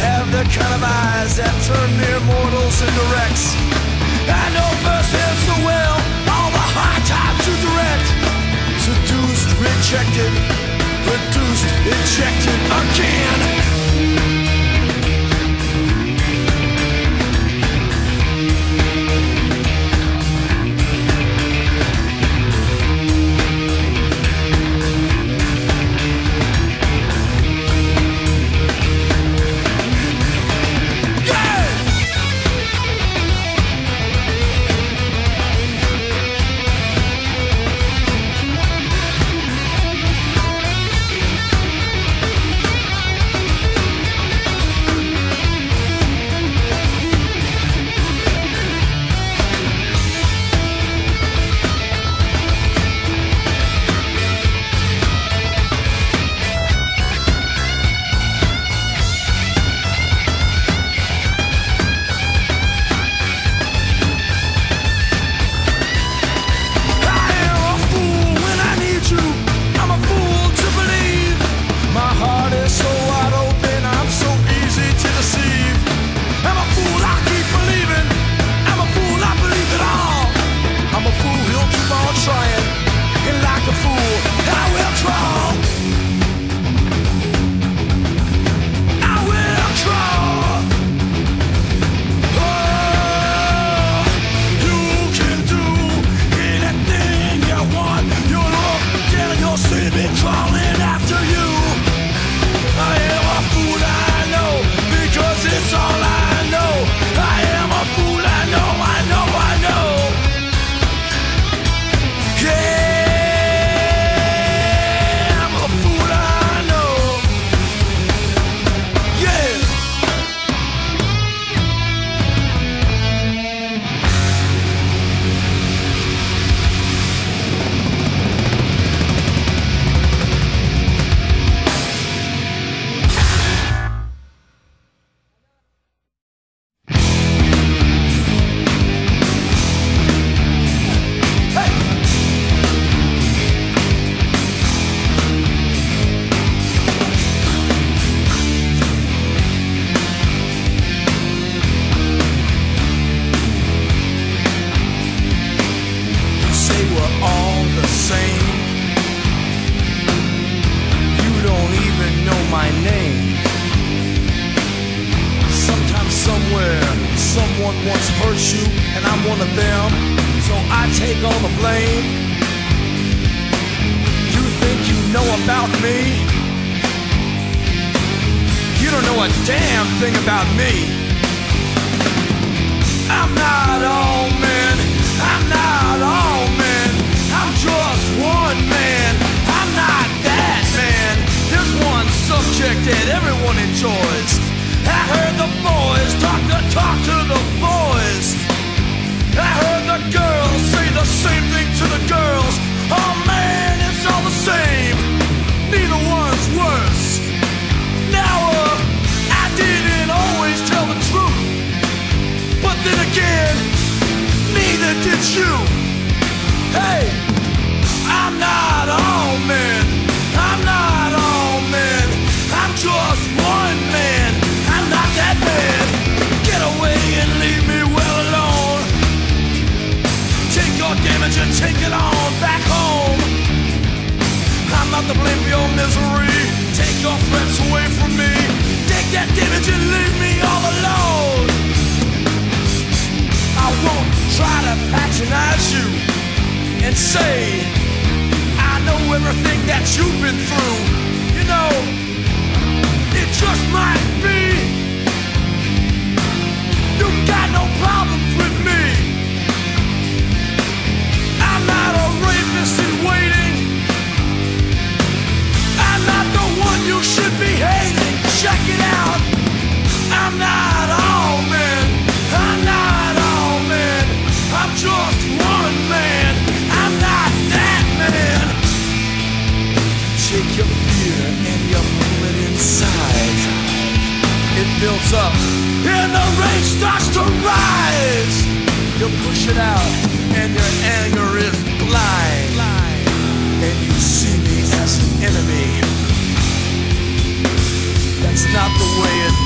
have the kind of eyes that turn mere mortals into wrecks. I know firsthand so well all the hard times to direct. Seduced, rejected, reduced, ejected again. all the same. You don't even know my name. Sometimes, somewhere, someone once hurt you, and I'm one of them, so I take all the blame. You think you know about me? You don't know a damn thing about me. I'm not. that everyone enjoys. I heard the boys talk the talk to the boys. I heard the girls say the same thing to the girls. All and leave me well alone. Take your damage and take it on back home. I'm not to blame for your misery. Take your threats away from me. Take that damage and leave me all alone. I won't try to patronize you and say I know everything that you've been through. You know, it just might be. fear and you pull it inside. It builds up and the rage starts to rise. You push it out and your anger is blind. And you see me as an enemy. That's not the way it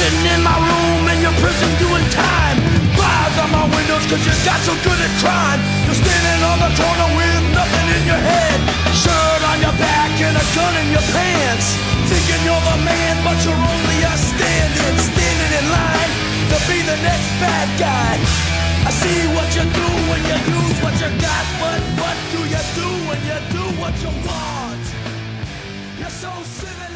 Sitting in my room in your prison doing time. Bars on my windows cause you got so good at crime. You're standing on the corner with nothing in your head. Shirt on your back and a gun in your pants. Thinking you're the man but you're only a stand-in Standing in line to be the next bad guy. I see what you do when you lose what you got But what do you do when you do what you want? You're so civic